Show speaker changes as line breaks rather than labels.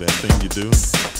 that thing you do.